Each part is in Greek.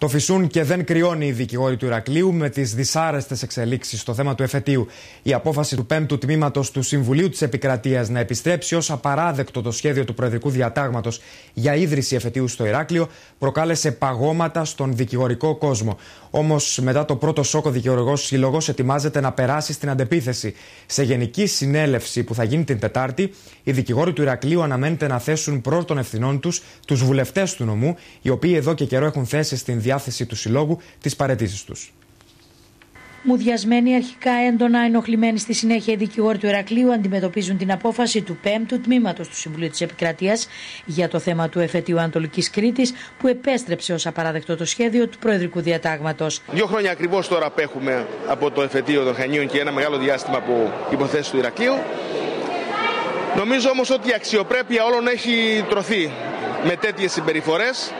Το φυσούν και δεν κρυώνει η δικηγόρη του Ηρακλείου με τις δυσάρεστες εξελίξεις στο θέμα του εφετείου. Η απόφαση του 5ου τμήματος του Συμβουλίου της Επικρατείας να επιστρέψει ως απαράδεκτο το σχέδιο του Προεδρικού Διατάγματος για ίδρυση εφετείου στο Ηράκλειο προκάλεσε παγώματα στον δικηγορικό κόσμο. Όμως, μετά το πρώτο σοκ, ο Δικηγορικός Σύλλογος ετοιμάζεται να περάσει στην αντεπίθεση. Σε γενική συνέλευση που θα γίνει την Τετάρτη, οι δικηγόροι του Ηρακλείου αναμένεται να θέσουν πρώτων ευθυνών τους τους βουλευτές του νομού, οι οποίοι εδώ και καιρό έχουν θέσει στην διάθεση του Συλλόγου τις παρετήσεις τους. Μουδιασμένοι, αρχικά έντονα ενοχλημένοι στη συνέχεια, οι δικηγόροι του Ερακλείου αντιμετωπίζουν την απόφαση του 5ου τμήματος του Συμβουλίου της Επικρατείας για το θέμα του εφετείου Ανατολικής Κρήτης, που επέστρεψε ως απαράδεκτο το σχέδιο του Προεδρικού Διατάγματος. Δύο χρόνια ακριβώς τώρα απέχουμε από το εφετείο των Χανίων και ένα μεγάλο διάστημα από υποθέσεις του Ηρακλείου. Νομίζω όμως ότι η αξιοπρέπεια όλων έχει τρωθεί με τέτοιες συμπεριφορές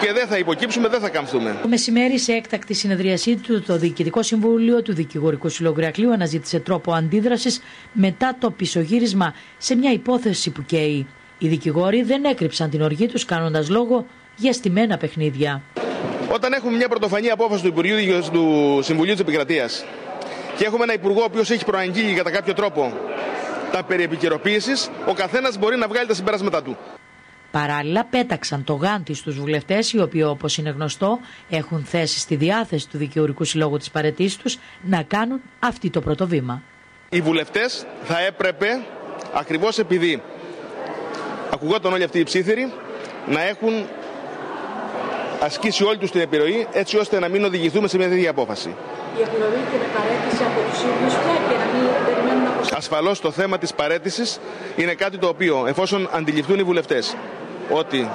και δεν θα υποκύψουμε, δεν θα καμφθούμε. Το μεσημέρι, σε έκτακτη συνεδρίασή του, το Διοικητικό Συμβούλιο του Δικηγορικού Συλλόγου Ηρακλείου αναζήτησε τρόπο αντίδρασης μετά το πισωγύρισμα σε μια υπόθεση που καίει. Οι δικηγόροι δεν έκρυψαν την οργή τους κάνοντας λόγο για στημένα παιχνίδια. Όταν έχουμε μια πρωτοφανή απόφαση του Υπουργείου του Συμβουλίου της Επικρατείας και έχουμε ένα Υπουργό ο οποίος έχει προαγγείλει κατά κάποιο τρόπο τα περί ο καθένας μπορεί να βγάλει τα συμπεράσματά του. Παράλληλα πέταξαν το γάντι στους βουλευτές οι οποίοι όπως είναι γνωστό έχουν θέσει στη διάθεση του Δικαιωρικού Συλλόγου της παρετήσης τους να κάνουν αυτή το πρώτο βήμα. Οι βουλευτές θα έπρεπε ακριβώς επειδή ακουγόταν όλοι αυτοί οι ψήθυροι να έχουν ασκήσει όλη τους την επιρροή έτσι ώστε να μην οδηγηθούμε σε μια τέτοια απόφαση. Η εκλογή και η παρέτηση από τους ίδιους και να μην περιμένουν να Ασφαλώς το θέμα της παρέτησης είναι κάτι το οποίο εφόσον αντιληφθούν οι βουλευτές ότι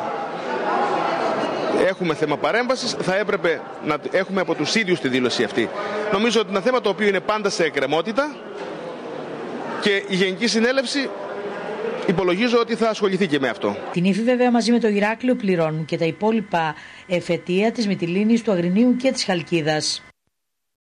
έχουμε θέμα παρέμβασης, θα έπρεπε να έχουμε από τους ίδιους τη δήλωση αυτή. Νομίζω ότι είναι ένα θέμα το οποίο είναι πάντα σε εκκρεμότητα και η Γενική Συνέλευση υπολογίζω ότι θα ασχοληθεί και με αυτό. Την ύφη βέβαια μαζί με το Ηράκλειο πληρώνουν και τα υπόλοιπα εφετεία της Μυτιλίνης, του Αγρινίου και της Χαλκίδας.